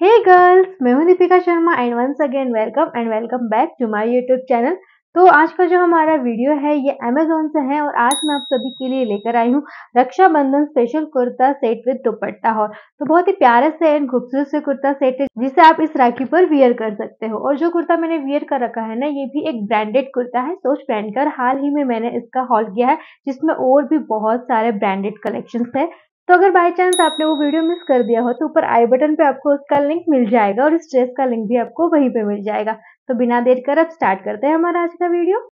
हे girls मैं हूँ Deepika Sharma and once again welcome and welcome back to my YouTube channel तो आज का जो हमारा वीडियो है, ये अमेजोन से है और आज मैं आप सभी के लिए लेकर आई हूँ Rakshabandhan special kurta set with dupatta और तो बहुत ही प्यारे से एंड खूबसूरत से कुर्ता सेट है, जिसे आप इस राखी पर वियर कर सकते हो। और जो कुर्ता मैंने वियर कर रखा है ना, ये भी एक ब्रांडेड कुर्ता है, सोच ब्रांड का हाल ही में मैंने इसका हॉल किया है, जिसमें और भी बहुत सारे ब्रांडेड कलेक्शन है। तो अगर बाय चांस आपने वो वीडियो मिस कर दिया हो तो ऊपर आई बटन पे आपको उसका लिंक मिल जाएगा और इस ड्रेस का लिंक भी आपको वहीं पे मिल जाएगा। तो बिना देर कर अब स्टार्ट करते हैं हमारा आज का वीडियो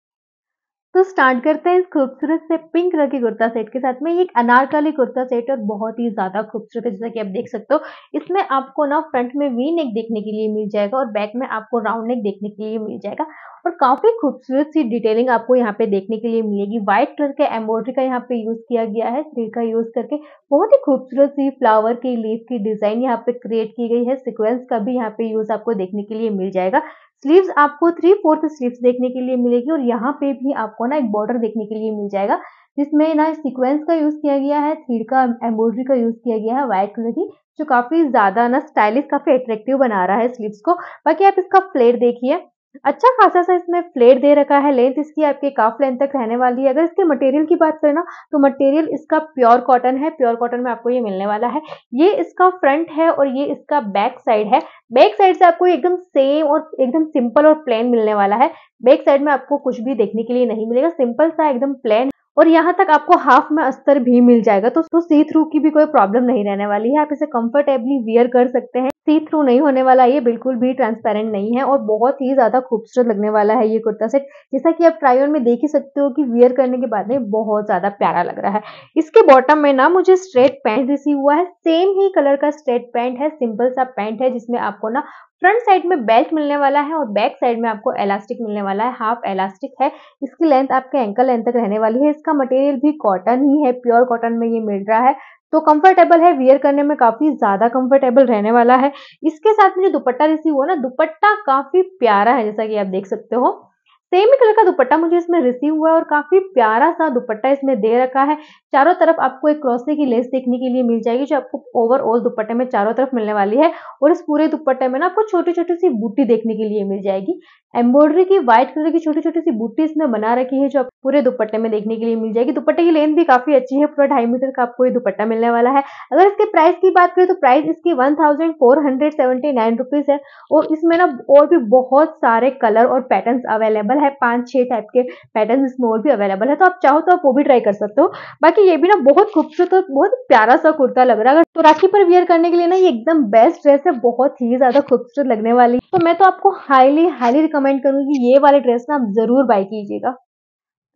तो स्टार्ट करते हैं इस खूबसूरत से पिंक कलर की कुर्ता सेट के साथ में। ये एक अनारकली कुर्ता सेट और बहुत ही ज़्यादा खूबसूरत है, जैसा कि आप देख सकते हो। इसमें आपको ना फ्रंट में वी नेक देखने के लिए मिल जाएगा और बैक में आपको राउंड नेक देखने के लिए मिल जाएगा। और काफ़ी खूबसूरत सी डिटेलिंग आपको यहाँ पे देखने के लिए मिलेगी। व्हाइट कलर के एम्ब्रॉयडरी का यहाँ पे यूज़ किया गया है थ्री का यूज़ करके। बहुत ही खूबसूरत सी फ्लावर की लीफ की डिज़ाइन यहाँ पे क्रिएट की गई है। सिक्वेंस का भी यहाँ पे यूज़ आपको देखने के लिए मिल जाएगा। स्लीव्स आपको थ्री फोर्थ स्लीव्स देखने के लिए मिलेगी और यहाँ पे भी आपको ना एक बॉर्डर देखने के लिए मिल जाएगा, जिसमें ना सीक्वेंस का यूज़ किया गया है थ्री का एम्ब्रॉयडरी का यूज़ किया गया है व्हाइट कलर की, जो काफ़ी ज़्यादा ना स्टाइलिश काफ़ी अट्रेक्टिव बना रहा है स्लीव्स को। बाकी आप इसका फ्लेयर देखिए। अच्छा खासा सा इसमें फ्लेट दे रखा है लेंथ इसकी आपके काफ लेंथ तक रहने वाली है। अगर इसके मटेरियल की बात करें ना तो मटेरियल इसका प्योर कॉटन है प्योर कॉटन में आपको ये मिलने वाला है। ये इसका फ्रंट है और ये इसका बैक साइड है। बैक साइड से आपको एकदम सेम और एकदम सिंपल और प्लेन मिलने वाला है। बैक साइड में आपको कुछ भी देखने के लिए नहीं मिलेगा सिंपल सा एकदम प्लेन और यहाँ तक आपको हाफ़ में अस्तर भी मिल जाएगा। तो, तो सी थ्रू की भी कोई प्रॉब्लम नहीं रहने वाली है। आप इसे कंफर्टेबली वियर कर सकते हैं। सी थ्रू नहीं होने वाला ये बिल्कुल भी ट्रांसपेरेंट नहीं है और बहुत ही ज़्यादा खूबसूरत लगने वाला है ये कुर्ता सेट जैसा कि आप ट्राई ऑन में देख ही सकते हो कि वियर करने के बाद में बहुत ज़्यादा प्यारा लग रहा है। इसके बॉटम में ना मुझे स्ट्रेट पैंट रिसीव हुआ है सेम ही कलर का स्ट्रेट पैंट है सिंपल सा पैंट है जिसमें आपको ना फ्रंट साइड में बेल्ट मिलने वाला है और बैक साइड में आपको एलास्टिक मिलने वाला है हाफ़ एलास्टिक है। इसकी लेंथ आपके एंकल लेंथ तक रहने वाली है। इसका मटेरियल भी कॉटन ही है प्योर कॉटन में ये मिल रहा है। तो कंफर्टेबल है वियर करने में काफ़ी ज़्यादा कंफर्टेबल रहने वाला है। इसके साथ में जो दुपट्टा रिसीव हुआ ना, दुपट्टा काफ़ी प्यारा है, जैसा कि आप देख सकते हो। सेम ही कलर का दुपट्टा मुझे इसमें रिसीव हुआ है और काफ़ी प्यारा सा दुपट्टा इसमें दे रखा है। चारों तरफ़ आपको एक क्रॉसे की लेस देखने के लिए मिल जाएगी, जो आपको ओवरऑल दुपट्टे में चारों तरफ़ मिलने वाली है। और इस पूरे दुपट्टे में ना आपको छोटी छोटी सी बूटी देखने के लिए मिल जाएगी। एम्ब्रॉयडरी की व्हाइट कलर की छोटी छोटी सी बूटी इसमें बना रखी है, जो पूरे दुपट्टे में देखने के लिए मिल जाएगी। दुपट्टे की लेंथ भी काफ़ी अच्छी है, पूरा ढाई मीटर का आपको ये दुपट्टा मिलने वाला है। अगर इसके प्राइस की बात करें तो प्राइस इसकी one thousand four hundred seventy nine rupees है। और इसमें ना और भी बहुत सारे कलर और पैटर्न अवेलेबल है, पाँच छह टाइप के पैटर्न इसमें और भी अवेलेबल है तो आप चाहो तो आप वो भी ट्राई कर सकते हो। बाकी ये भी ना बहुत खूबसूरत और बहुत प्यारा सा कुर्ता लग रहा है। तो राखी पर वियर करने के लिए ना ये एकदम बेस्ट ड्रेस है, बहुत ही ज़्यादा खूबसूरत लगने वाली। तो मैं तो आपको हाईली हाईली रिकमेंड करूँगी ये वाले ड्रेस ना आप ज़रूर बाय कीजिएगा।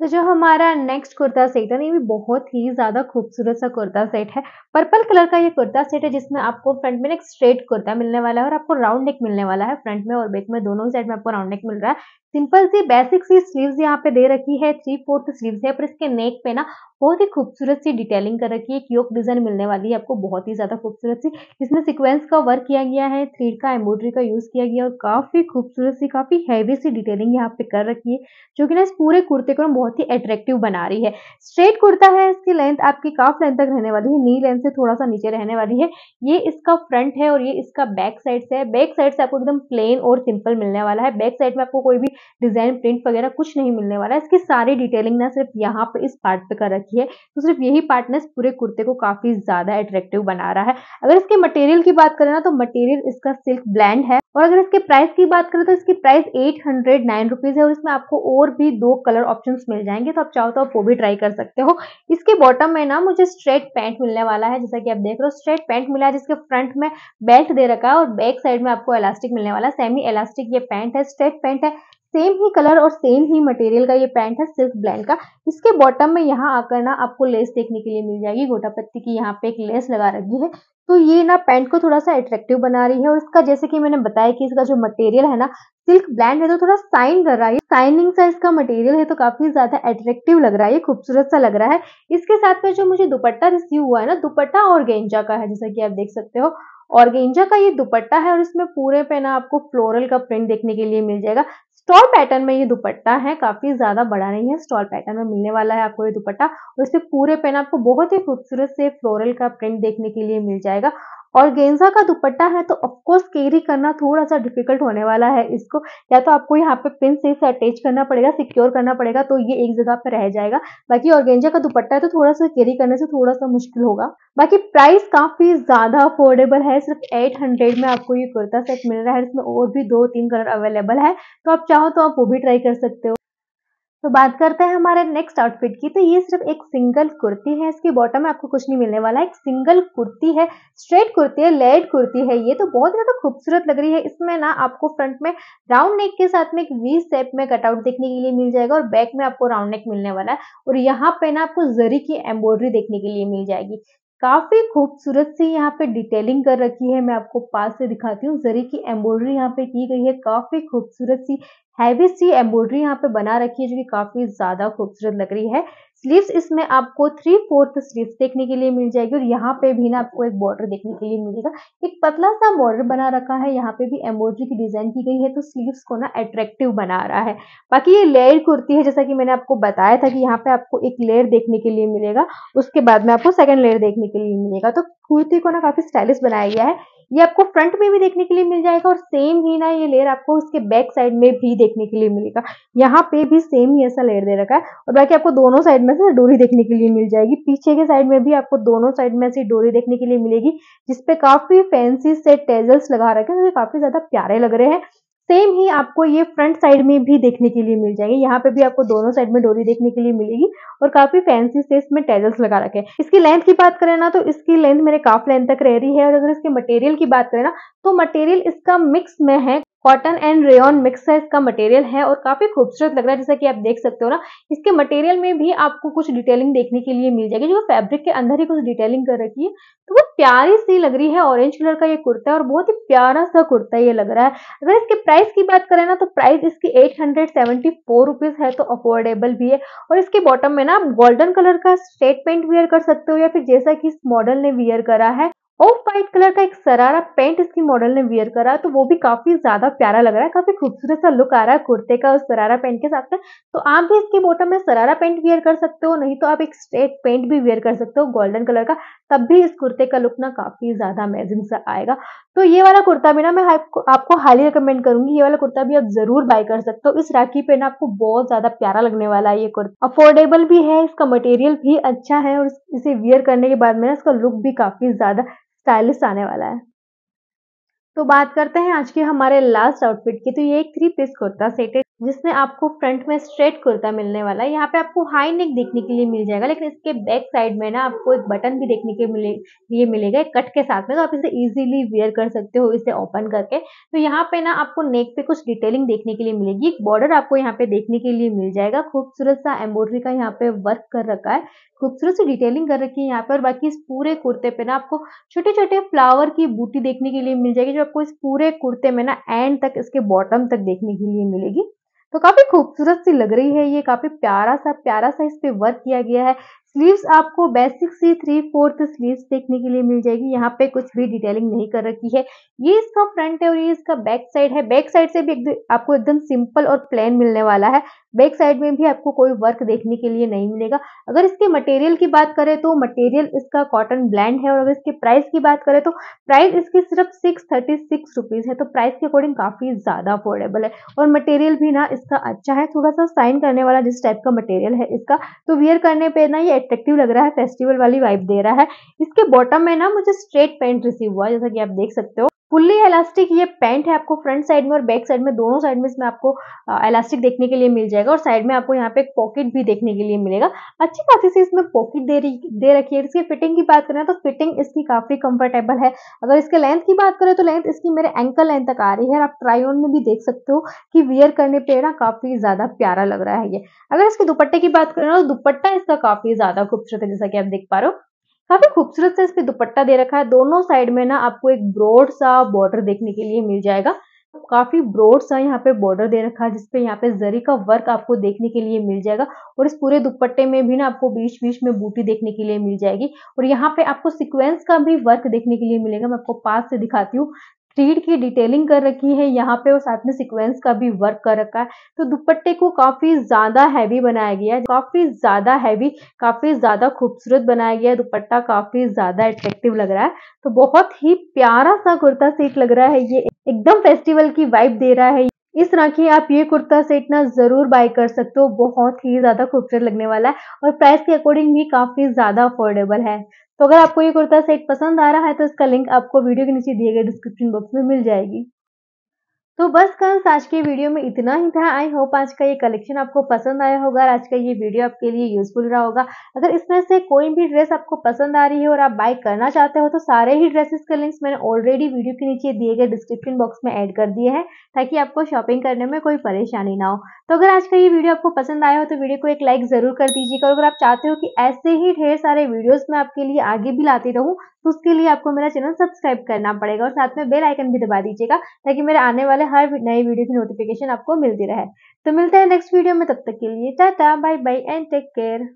तो जो हमारा नेक्स्ट कुर्ता सेट है ना, ये भी बहुत ही ज़्यादा खूबसूरत सा कुर्ता सेट है। पर्पल कलर का ये कुर्ता सेट है, जिसमें आपको फ्रंट में एक स्ट्रेट कुर्ता मिलने वाला है और आपको राउंड नेक मिलने वाला है। फ्रंट में और बैक में दोनों साइड में आपको राउंड नेक मिल रहा है। सिंपल सी बेसिक सी स्लीव्स यहाँ पे दे रखी है थ्री फोर्थ स्लीव्स है, पर इसके नेक पे ना बहुत ही खूबसूरत सी डिटेलिंग कर रखी है एक योक डिज़ाइन मिलने वाली है, आपको बहुत ही ज़्यादा खूबसूरत सी। इसमें सिक्वेंस का वर्क किया गया है थ्रीड का एम्ब्रॉयडरी का यूज़ किया गया और काफ़ी खूबसूरत सी, काफ़ी हैवी सी डिटेलिंग यहाँ पे कर रखी है, जो कि ना इस पूरे कुर्ते को बहुत ही अट्रेक्टिव बना रही है। स्ट्रेट कुर्ता है, इसकी लेंथ आपकी काफ लेंथ तक रहने वाली है नी लेंथ से थोड़ा सा नीचे रहने वाली है। ये इसका फ्रंट है और ये इसका बैक साइड से है। बैक साइड से आपको एकदम प्लेन और सिंपल मिलने वाला है। बैक साइड में आपको कोई भी डिज़ाइन, प्रिंट वगैरह कुछ नहीं मिलने वाला। है इसकी सारी डिटेलिंग ना सिर्फ़ यहाँ पे इस पार्ट पे कर रखी है तो सिर्फ़ यही पार्टनेस पूरे कुर्ते को काफ़ी ज़्यादा अट्रेक्टिव बना रहा है। अगर इसके मटेरियल की बात करें ना तो मटेरियल इसका सिल्क ब्लैंड है। और अगर इसके प्राइस की बात करें तो इसकी price eight hundred nine rupees है और इसमें आपको और भी दो कलर ऑप्शन मिल जाएँगे तो आप चाहो तो आप वो भी ट्राई कर सकते हो। इसके बॉटम में ना मुझे स्ट्रेट पैंट मिलने वाला है, जैसा कि आप देख रहे हो स्ट्रेट पैंट मिला है जिसके फ्रंट में बेल्ट दे रखा है और बैक साइड में आपको इलास्टिक मिलने वाला सेमी इलास्टिक ये पैंट है स्ट्रेट पैंट है। सेम ही कलर और सेम ही मटेरियल का ये पैंट है सिल्क ब्लैंड का। इसके बॉटम में यहाँ आकर ना आपको लेस देखने के लिए मिल जाएगी। गोटा पत्ती की यहाँ पे एक लेस लगा रखी है। तो ये ना पैंट को थोड़ा सा अट्रैक्टिव बना रही है और इसका जैसे कि मैंने बताया कि इसका जो मटेरियल है ना सिल्क ब्लैंड है तो थोड़ा साइन कर रहा है। साइनिंग सा इसका मटेरियल है तो काफ़ी ज़्यादा अट्रैक्टिव लग रहा है खूबसूरत सा लग रहा है। इसके साथ में जो मुझे दुपट्टा रिसीव हुआ है ना, दुपट्टा और गेंजा का है, जैसा कि आप देख सकते हो। और गेंजा का ये दुपट्टा है और इसमें पूरे पे ना आपको फ्लोरल का प्रिंट देखने के लिए मिल जाएगा। स्टॉल पैटर्न में ये दुपट्टा है, काफ़ी ज़्यादा बड़ा नहीं है, स्टॉल पैटर्न में मिलने वाला है आपको ये दुपट्टा। और इसमें पूरे पेन आपको बहुत ही खूबसूरत से फ्लोरल का प्रिंट देखने के लिए मिल जाएगा। और गेंजा का दुपट्टा है तो ऑफकोर्स कैरी करना थोड़ा सा डिफ़िकल्ट होने वाला है इसको। या तो आपको यहाँ पे पिन से इसे अटैच करना पड़ेगा सिक्योर करना पड़ेगा तो ये एक जगह पर रह जाएगा। बाकी और गेंजा का दुपट्टा है तो थोड़ा सा कैरी करने से थोड़ा सा मुश्किल होगा। बाकी प्राइस काफ़ी ज़्यादा अफोर्डेबल है, सिर्फ़ 800 में आपको ये कुर्ता सेट मिल रहा है, इसमें और भी दो तीन कलर अवेलेबल है। तो आप चाहो तो आप वो भी ट्राई कर सकते हो। तो बात करते हैं हमारे नेक्स्ट आउटफिट की। तो ये सिर्फ़ एक सिंगल कुर्ती है, इसके बॉटम में आपको कुछ नहीं मिलने वाला एक सिंगल कुर्ती है स्ट्रेट कुर्ती है लेड कुर्ती है ये। तो बहुत ज़्यादा खूबसूरत लग रही है। इसमें ना आपको फ्रंट में राउंड नेक के साथ में एक वी सेप में कटआउट देखने के लिए मिल जाएगा और बैक में आपको राउंड नेक मिलने वाला है। और यहाँ पे ना आपको जरी की एम्ब्रॉयडरी देखने के लिए मिल जाएगी। काफ़ी खूबसूरत सी यहाँ पे डिटेलिंग कर रखी है। मैं आपको पास से दिखाती हूँ। जरी की एम्ब्रॉयडरी यहाँ पे की गई है। काफ़ी खूबसूरत सी हैवी सी एम्ब्रॉयडरी यहाँ पे बना रखी है, जो कि काफ़ी ज़्यादा खूबसूरत लग रही है। स्लीव्स इसमें आपको थ्री फोर्थ स्लीव्स देखने के लिए मिल जाएगी और यहाँ पे भी ना आपको एक बॉर्डर देखने के लिए मिलेगा। एक पतला सा बॉर्डर बना रखा है, यहाँ पे भी एम्ब्रॉयडरी की डिज़ाइन की गई है तो स्लीव्स को ना अट्रैक्टिव बना रहा है। बाकी ये लेयर कुर्ती है, जैसा कि मैंने आपको बताया था कि यहाँ पे आपको एक लेयर देखने के लिए मिलेगा, उसके बाद में आपको सेकेंड लेयर देखने के लिए मिलेगा। तो कुर्ती को ना काफ़ी स्टाइलिश बनाया गया है। ये आपको फ्रंट में भी देखने के लिए मिल जाएगा और सेम ही ना ये लेयर आपको इसके बैक साइड में भी देखने के लिए मिलेगा। यहाँ पे भी सेम ही ऐसा लेयर दे रखा है और बाकी आपको दोनों साइड में से डोरी देखने के लिए मिल जाएगी। पीछे के साइड में भी आपको दोनों साइड में ऐसी डोरी देखने के लिए मिलेगी जिसपे काफ़ी फैंसी से टेजल्स लगा रखे हैं तो काफ़ी ज़्यादा प्यारे लग रहे हैं। सेम ही आपको ये फ्रंट साइड में भी देखने के लिए मिल जाएगी। यहाँ पे भी आपको दोनों साइड में डोरी देखने के लिए मिलेगी और काफ़ी फैंसी से इसमें टेजल्स लगा रखे हैं। इसकी लेंथ की बात करें ना तो इसकी लेंथ मेरे काफ लेंथ तक रह रही है और अगर इसके मटेरियल की बात करें ना तो मटेरियल इसका मिक्स में है। कॉटन एंड रेयन मिक्स है इसका मटेरियल है और काफ़ी खूबसूरत लग रहा है, जैसा कि आप देख सकते हो ना। इसके मटेरियल में भी आपको कुछ डिटेलिंग देखने के लिए मिल जाएगी, जो फैब्रिक के अंदर ही कुछ डिटेलिंग कर रखी है। तो वो प्यारी सी लग रही है ऑरेंज कलर का ये कुर्ता है और बहुत ही प्यारा सा कुर्ता ये लग रहा है। अगर इसके प्राइस की बात करें ना तो प्राइस इसकी eight hundred seventy four rupees है तो अफोर्डेबल भी है। और इसके बॉटम में ना आप गोल्डन कलर का स्टेट पेंट वियर कर सकते हो, या फिर जैसा कि इस मॉडल ने वियर करा है ऑफ़ वाइट कलर का एक सरारा पेंट इसकी मॉडल ने वियर करा तो वो भी काफ़ी ज़्यादा प्यारा लग रहा है, काफ़ी खूबसूरत सा लुक आ रहा है कुर्ते का उस सरारा पेंट के साथ तो आप भी इसके बॉटम में सरारा पेंट वियर कर सकते हो, नहीं तो आप एक स्ट्रेट पेंट भी वियर कर सकते हो गोल्डन कलर का, तब भी इस कुर्ते का लुक ना काफ़ी ज़्यादा अमेजिंग सा आएगा। तो ये वाला कुर्ता भी ना मैं आपको हाईली रिकमेंड करूँगी, ये वाला कुर्ता भी आप ज़रूर बाय कर सकते हो, इस राखी पे ना आपको बहुत ज़्यादा प्यारा लगने वाला है ये कुर्ता। अफोर्डेबल भी है, इसका मटेरियल भी अच्छा है और इसे वियर करने के बाद में ना इसका लुक भी काफ़ी ज़्यादा स्टाइलिश आने वाला है। तो बात करते हैं आज के हमारे लास्ट आउटफिट की। तो ये एक थ्री पीस कुर्ता सेट है, जिसमें आपको फ्रंट में स्ट्रेट कुर्ता मिलने वाला है। यहाँ पे आपको हाई नेक देखने के लिए मिल जाएगा, लेकिन इसके बैक साइड में ना आपको एक बटन भी देखने के मिले, लिए मिलेगा कट के साथ में। तो आप इसे इजीली वेयर कर सकते हो इसे ओपन करके। तो यहाँ पे ना आपको नेक पे कुछ डिटेलिंग देखने के लिए मिलेगी। एक बॉर्डर आपको यहाँ पे देखने के लिए मिल जाएगा। खूबसूरत सा एम्ब्रॉयडरी का यहाँ पे वर्क कर रखा है। खूबसूरत सी डिटेलिंग कर रखी है यहाँ पे और बाकी इस पूरे कुर्ते पे ना आपको छोटे छोटे फ्लावर की बूटी देखने के लिए मिल जाएगी, जो आपको इस पूरे कुर्ते में ना एंड तक इसके बॉटम तक देखने के लिए मिलेगी। तो काफ़ी खूबसूरत सी लग रही है ये काफ़ी प्यारा सा प्यारा सा इस पे वर्क किया गया है। स्लीव्स आपको बेसिक सी थ्री फोर्थ स्लीव्स देखने के लिए मिल जाएगी। यहाँ पे कुछ भी डिटेलिंग नहीं कर रखी है। ये इसका फ्रंट है और ये इसका बैक साइड है। बैक साइड से भी एक, आपको एकदम सिंपल और प्लेन मिलने वाला है। बैक साइड में भी आपको कोई वर्क देखने के लिए नहीं मिलेगा। अगर इसके मटेरियल की बात करें तो मटेरियल इसका कॉटन ब्लैंड है और अगर इसके प्राइस की बात करें तो प्राइस इसकी सिर्फ़ सिक्स थर्टी सिक्स रुपीज़ है तो प्राइस के अकॉर्डिंग काफ़ी ज़्यादा अफोर्डेबल है। और मटेरियल भी ना इसका अच्छा है थोड़ा सा साइन करने वाला जिस टाइप का मटेरियल है इसका तो वियर करने पर ना ये अट्रेक्टिव लग रहा है फेस्टिवल वाली वाइब दे रहा है। इसके बॉटम में ना मुझे स्ट्रेट पेंट रिसीव हुआ जैसा कि आप देख सकते हो। फुल्ली इलास्टिक ये पैंट है आपको फ्रंट साइड में और बैक साइड में, दोनों साइड में इसमें आपको इलास्टिक देखने के लिए मिल जाएगा और साइड में आपको यहाँ पे एक पॉकेट भी देखने के लिए मिलेगा। अच्छी खासी सी इसमें पॉकेट दे रही, दे रखी है। इसकी फिटिंग की बात करें तो फिटिंग इसकी काफ़ी कंफर्टेबल है। अगर इसके लेंथ की बात करें तो लेंथ इसकी मेरे एंकल लेंथ तक आ रही है। आप ट्राई ऑन में भी देख सकते हो कि वियर करने पे ना काफ़ी ज़्यादा प्यारा लग रहा है ये। अगर इसके दुपट्टे की बात करें तो दुपट्टा इसका काफ़ी ज़्यादा खूबसूरत है, जैसा कि आप देख पा रहे हो। काफ़ी खूबसूरत सा इस पे दुपट्टा दे रखा है। दोनों साइड में ना आपको एक ब्रॉड सा बॉर्डर देखने के लिए मिल जाएगा। काफ़ी ब्रॉड सा यहाँ पे बॉर्डर दे रखा है, जिसपे यहाँ पे जरी का वर्क आपको देखने के लिए मिल जाएगा और इस पूरे दुपट्टे में भी ना आपको बीच बीच में बूटी देखने के लिए मिल जाएगी। और यहाँ पे आपको सीक्वेंस का भी वर्क देखने के लिए मिलेगा। मैं आपको पास से दिखाती हूँ। थ्रीड की डिटेलिंग कर रखी है, यहाँ पे और साथ में सीक्वेंस का भी वर्क कर रखा है। तो दुपट्टे को काफ़ी ज़्यादा हैवी बनाया गया है, काफ़ी ज़्यादा हैवी काफ़ी ज़्यादा खूबसूरत बनाया गया है, दुपट्टा काफ़ी ज़्यादा अट्रैक्टिव लग रहा है। तो बहुत ही प्यारा सा कुर्ता सेट लग रहा है, ये एकदम फेस्टिवल की वाइब दे रहा है। इस तरह की आप ये कुर्ता सेट ना ज़रूर बाय कर सकते हो, बहुत ही ज़्यादा खूबसूरत लगने वाला है और प्राइस के अकॉर्डिंग भी काफ़ी ज़्यादा अफोर्डेबल है। तो अगर आपको ये कुर्ता सेट पसंद आ रहा है तो इसका लिंक आपको वीडियो के नीचे दिए गए डिस्क्रिप्शन बॉक्स में मिल जाएगी। तो बस कल आज के वीडियो में इतना ही था। आई होप आज का ये कलेक्शन आपको पसंद आया होगा आज का ये वीडियो आपके लिए यूजफुल रहा होगा। अगर इसमें से कोई भी ड्रेस आपको पसंद आ रही है और आप बाय करना चाहते हो तो सारे ही ड्रेसेस के लिंक्स मैंने ऑलरेडी वीडियो के नीचे दिए गए डिस्क्रिप्शन बॉक्स में ऐड कर दिए हैं, ताकि आपको शॉपिंग करने में कोई परेशानी ना हो। तो अगर आज का ये वीडियो आपको पसंद आया हो तो वीडियो को एक लाइक ज़रूर कर दीजिएगा। और अगर आप चाहते हो कि ऐसे ही ढेर सारे वीडियोस मैं आपके लिए आगे भी लाती रहूँ तो उसके लिए आपको मेरा चैनल सब्सक्राइब करना पड़ेगा और साथ में बेल आइकन भी दबा दीजिएगा, ताकि मेरे आने वाले हर नए वीडियो की नोटिफिकेशन आपको मिलती रहे। तो मिलते हैं नेक्स्ट वीडियो में, तब तक के लिए tata bye bye and take care